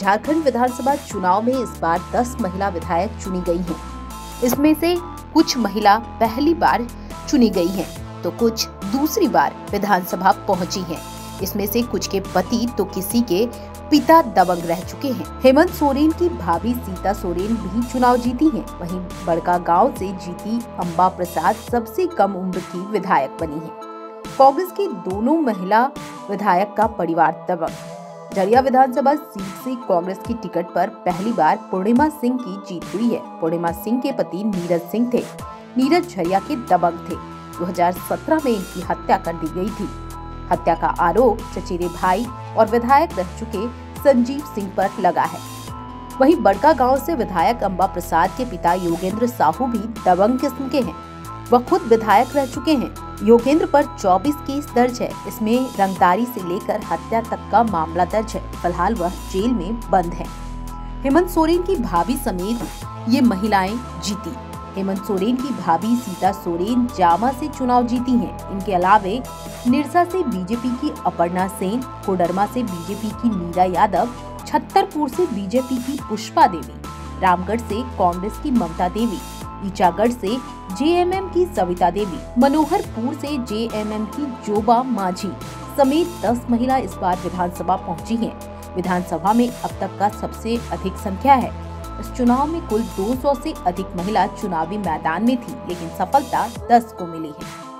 झारखंड विधानसभा चुनाव में इस बार 10 महिला विधायक चुनी गई हैं। इसमें से कुछ महिला पहली बार चुनी गई हैं, तो कुछ दूसरी बार विधानसभा पहुँची हैं। इसमें से कुछ के पति तो किसी के पिता दबंग रह चुके हैं हेमंत सोरेन की भाभी सीता सोरेन भी चुनाव जीती हैं। वहीं बड़का गाँव से जीती अम्बा प्रसाद सबसे कम उम्र की विधायक बनी है कांग्रेस की दोनों महिला विधायक का परिवार दबंग झरिया विधानसभा सीट से कांग्रेस की टिकट पर पहली बार पूर्णिमा सिंह की जीत हुई है। पूर्णिमा सिंह के पति नीरज सिंह थे। नीरज झरिया के दबंग थे। 2017 में इनकी हत्या कर दी गई थी। हत्या का आरोप चचेरे भाई और विधायक रह चुके संजीव सिंह पर लगा है। वहीं बड़का गाँव से विधायक अंबा प्रसाद के पिता योगेंद्र साहू भी दबंग किस्म के हैं। वह खुद विधायक रह चुके हैं। योगेंद्र पर 24 केस दर्ज है। इसमें रंगदारी से लेकर हत्या तक का मामला दर्ज है। फ़िलहाल वह जेल में बंद है। हेमंत सोरेन की भाभी समेत ये महिलाएँ जीती। हेमंत सोरेन की भाभी सीता सोरेन जामा से चुनाव जीती हैं। इनके अलावे निरसा से बीजेपी की अपर्णा सेन, कोडरमा से बीजेपी की नीरा यादव, छत्तरपुर से बीजेपी की पुष्पा देवी, रामगढ़ से कांग्रेस की ममता देवी ईचागढ़ से जेएमएम की सविता देवी, मनोहरपुर से जेएमएम की जोबा माझी समेत 10 महिला इस बार विधानसभा पहुँची हैं। विधानसभा में अब तक का सबसे अधिक संख्या है इस चुनाव में कुल 200 से अधिक महिला चुनावी मैदान में थी, लेकिन सफलता 10 को मिली है